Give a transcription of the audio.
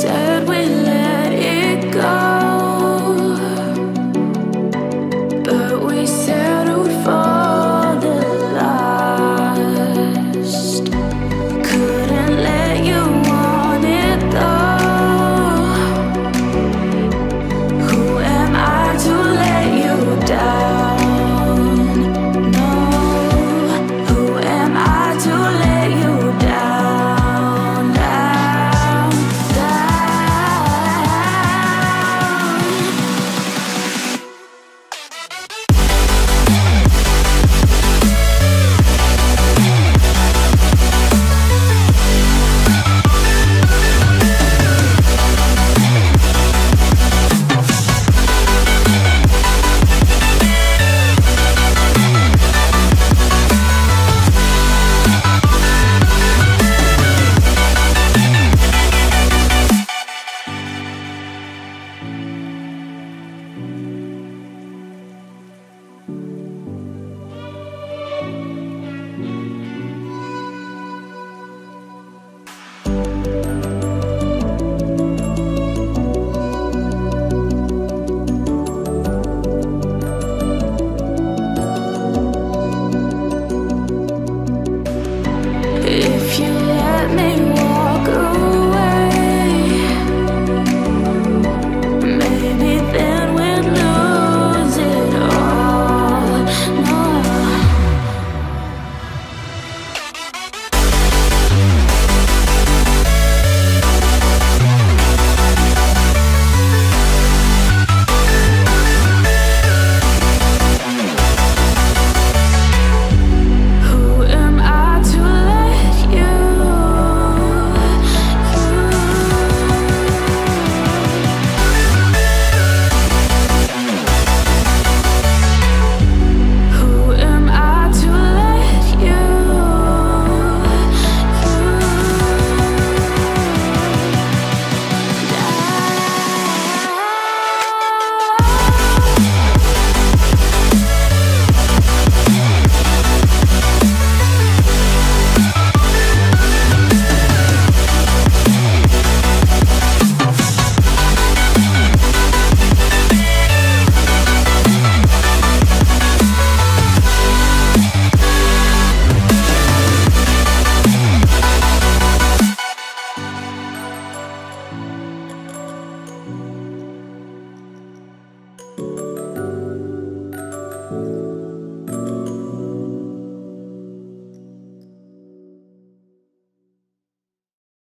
Said we